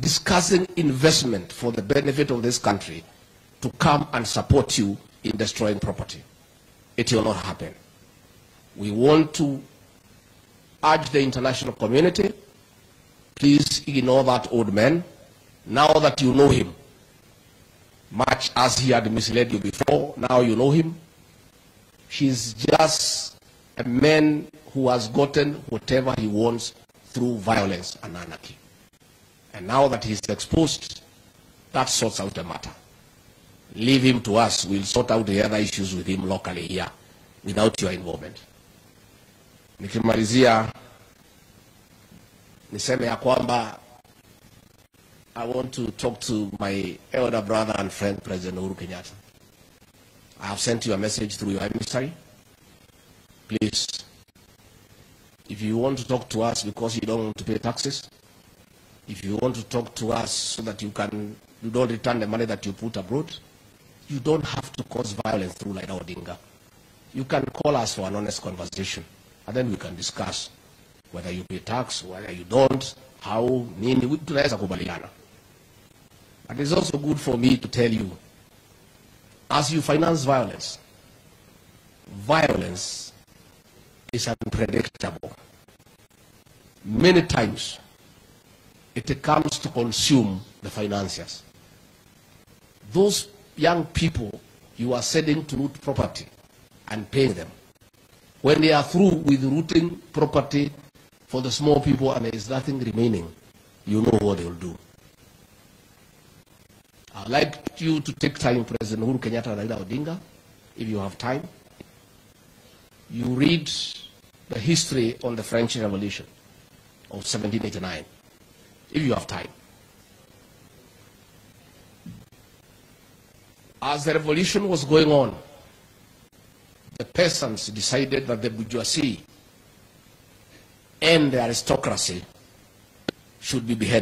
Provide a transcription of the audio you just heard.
discussing investment for the benefit of this country to come and support you in destroying property. It will not happen. We want to urge the international community, please ignore that old man. Now that you know him, much as he had misled you before, now you know him. He's just a man who has gotten whatever he wants through violence and anarchy. And now that he's exposed, that sorts out the matter. Leave him to us. We'll sort out the other issues with him locally here without your involvement. Nikimalizia niseme ya kwamba I want to talk to my elder brother and friend President Uhuru Kenyatta. I have sent you a message through your emissary. Please, if you want to talk to us because you don't want to pay taxes, if you want to talk to us so that you can you don't return the money that you put abroad, you don't have to cause violence through like Odinga. You can call us for an honest conversation, and then we can discuss whether you pay tax, whether you don't, how, nini, we- tunaweza kubaliana. But it's also good for me to tell you, as you finance violence, violence is unpredictable. Many times, it comes to consume the financiers. Those young people you are sending to root property and paying them, when they are through with rooting property for the small people and there is nothing remaining, you know what they will do. I'd like you to take time, President Uhuru Kenyatta and Raila Odinga, if you have time. You read the history on the French Revolution of 1789, if you have time. As the revolution was going on, the peasants decided that the bourgeoisie and the aristocracy should be beheaded.